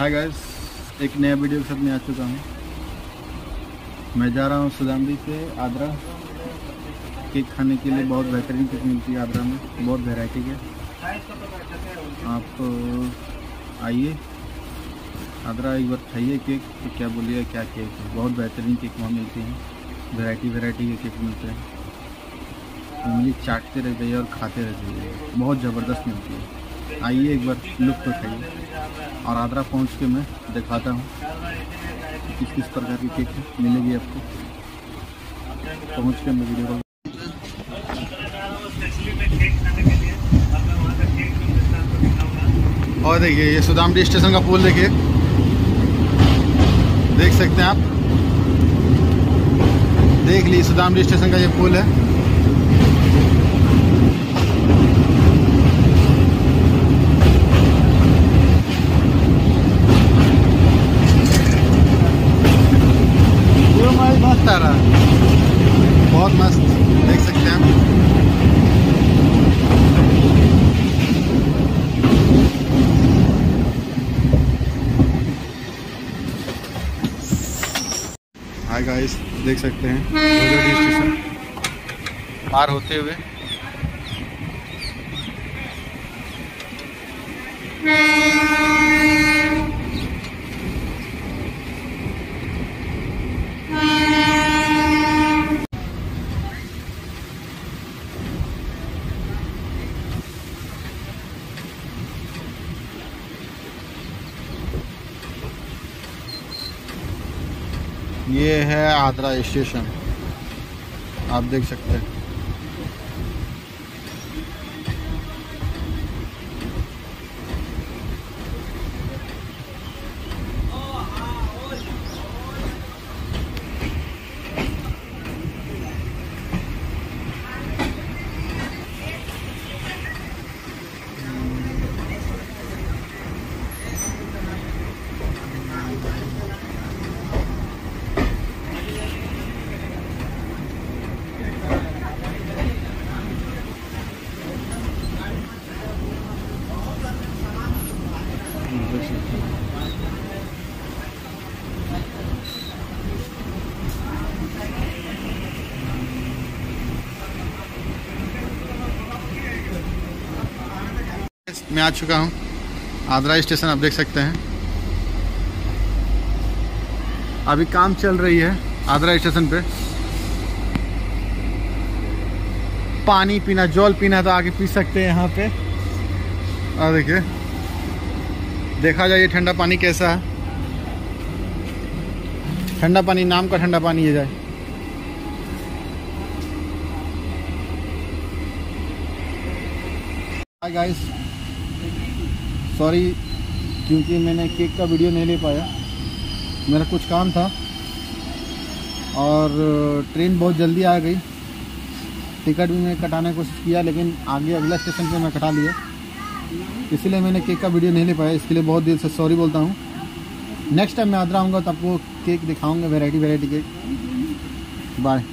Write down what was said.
Hi guys एक नया video के साथ मैं आ चुका हूँ। मैं जा रहा हूँ सुदामडी से आगरा। केक खाने के लिए बहुत बेहतरीन केक मिलती है आगरा में, बहुत वेराइटी के। आप आइए। आगरा एक बार खाइए केक तो क्या बोलिए, क्या केक है? बहुत बेहतरीन केक वहाँ मिलती है। वेराइटी वेराइटी के केक मिलते हैं। उंगली चाटते रह जाइए और खाते रह जाइए बहुत ज़बरदस्त मिलती है। आइए एक बार लुत्फ उठाइए और आगरा पहुँच के मैं दिखाता हूँ किस किस प्रकार की केक मिलेगी आपको। पहुँच के मैं वीडियो कॉल और देखिए, ये सुदामडी स्टेशन का पुल देखिए। देख सकते हैं आप। देख लीजिए, सुदामडी स्टेशन का ये पुल है पूरा माल मस्त आ रहा है बहुत मस्त देख सकते हैं आप हाय गाइस देख सकते हैं। स्टेशन पार होते हुए। ये है आगरा स्टेशन। आप देख सकते हैं। मैं आ चुका हूँ। आगरा स्टेशन आप देख सकते हैं। अभी काम चल रही है आगरा स्टेशन पे। पानी पीना, जल पीना तो आके पी सकते हैं यहाँ पे। और देखिए। देखा जाए ये ठंडा पानी कैसा है। ठंडा पानी, नाम का ठंडा पानी ये जाए। हाय गाइस सॉरी क्योंकि मैंने केक का वीडियो नहीं ले पाया। मेरा कुछ काम था। और ट्रेन बहुत जल्दी आ गई। टिकट भी मैं कटाने की कोशिश किया, लेकिन आगे अगला स्टेशन पे मैं कटा लिया। इसीलिए मैंने केक का वीडियो नहीं ले पाया, इसके लिए बहुत दिल से सॉरी बोलता हूँ। नेक्स्ट टाइम मैं आदरा आऊँगा तो आपको केक दिखाऊँगा वेराइटी वेराइटी केक बाय